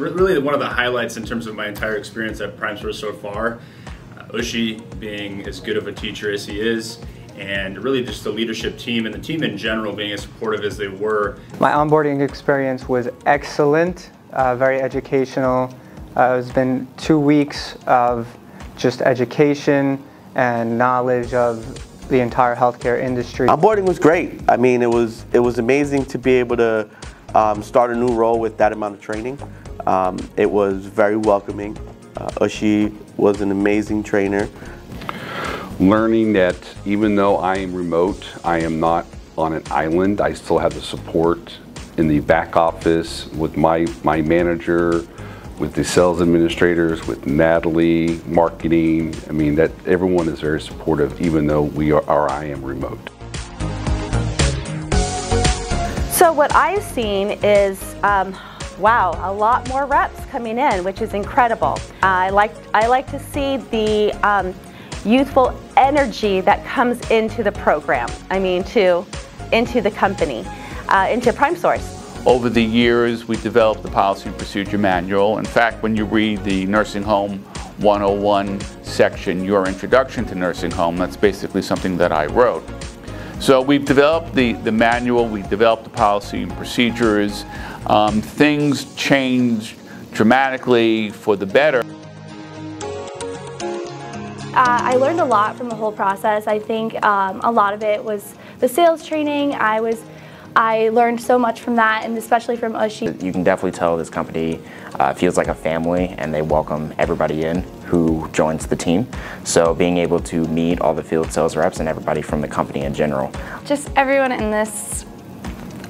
really one of the highlights in terms of my entire experience at Prime PrimeSource so far. Uh, Ushi being as good of a teacher as he is, and really just the leadership team and the team in general being as supportive as they were. My onboarding experience was excellent, uh, very educational. Uh, it's been two weeks of just education and knowledge of the entire healthcare industry. Onboarding was great. I mean, it was it was amazing to be able to um, start a new role with that amount of training. Um, it was very welcoming. Uh, Ushi was an amazing trainer. Learning that even though I am remote, I am not on an island. I still have the support in the back office with my, my manager, with the sales administrators, with Natalie, marketing. I mean, that everyone is very supportive, even though we are, or I am remote. So what I've seen is, um, wow, a lot more reps coming in, which is incredible. I like, I like to see the um, youthful energy that comes into the program. I mean, to into the company, uh, into PrimeSource. Over the years, we developed the policy and procedure manual. In fact, when you read the Nursing Home 101 section, Your Introduction to Nursing Home, that's basically something that I wrote. So we've developed the, the manual, we developed the policy and procedures. Um, things changed dramatically for the better. Uh, I learned a lot from the whole process. I think um, a lot of it was the sales training. I was I learned so much from that, and especially from Ushi. You can definitely tell this company uh, feels like a family, and they welcome everybody in who joins the team. So being able to meet all the field sales reps and everybody from the company in general. Just everyone in this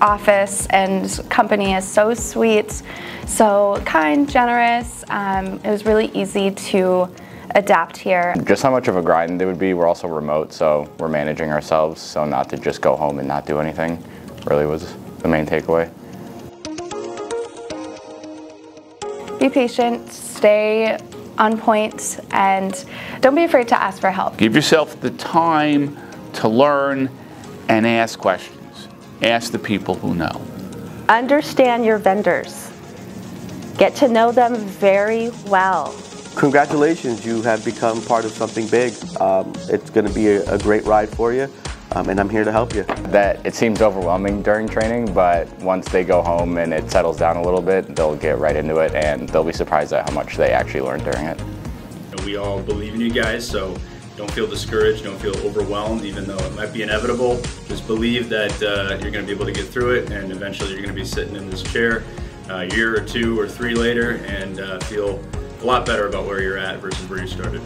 office and company is so sweet, so kind, generous. Um, it was really easy to adapt here. Just how much of a grind it would be. We're also remote, so we're managing ourselves, so not to just go home and not do anything really was the main takeaway. Be patient, stay on point, and don't be afraid to ask for help. Give yourself the time to learn and ask questions. Ask the people who know. Understand your vendors. Get to know them very well. Congratulations, you have become part of something big. Um, it's going to be a, a great ride for you um, and I'm here to help you. That it seems overwhelming during training, but once they go home and it settles down a little bit, they'll get right into it and they'll be surprised at how much they actually learned during it. We all believe in you guys, so don't feel discouraged, don't feel overwhelmed, even though it might be inevitable. Just believe that uh, you're going to be able to get through it, and eventually you're going to be sitting in this chair a year or two or three later and uh, feel a lot better about where you're at versus where you started.